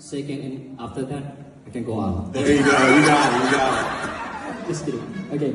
Second, and after that, I can go out. There you go. You got it. You got it. Just kidding. Okay.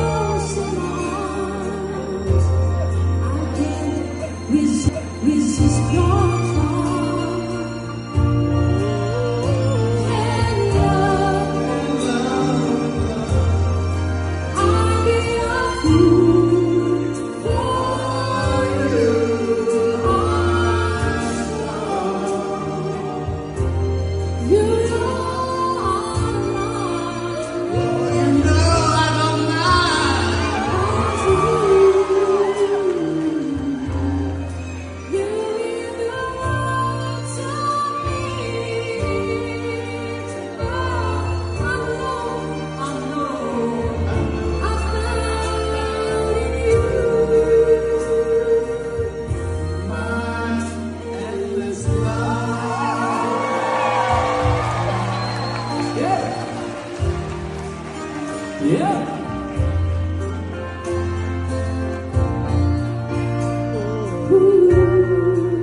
Yeah. Ooh.